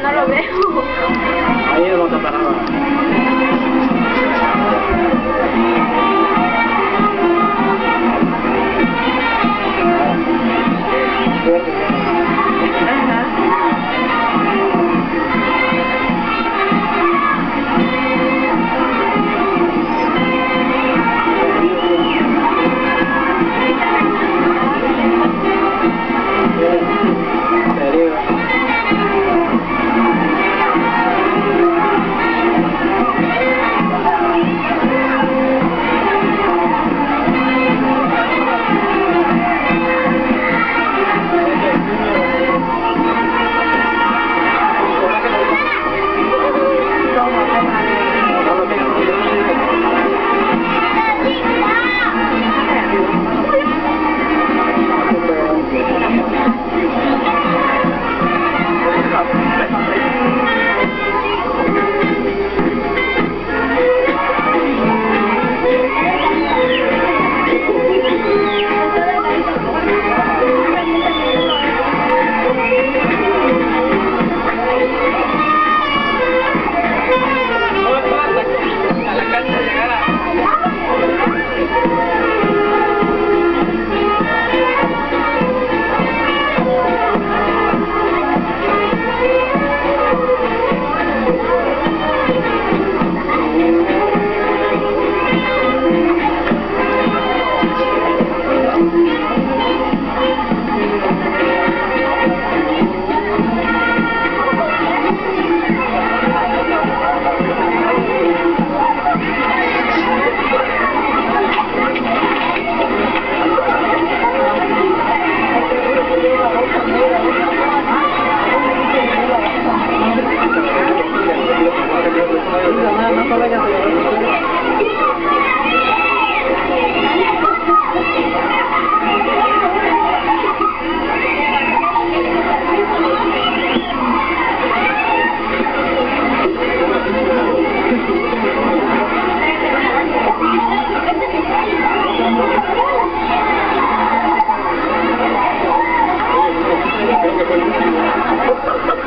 no lo veo. Ahí lo vamos a parar. Thank you.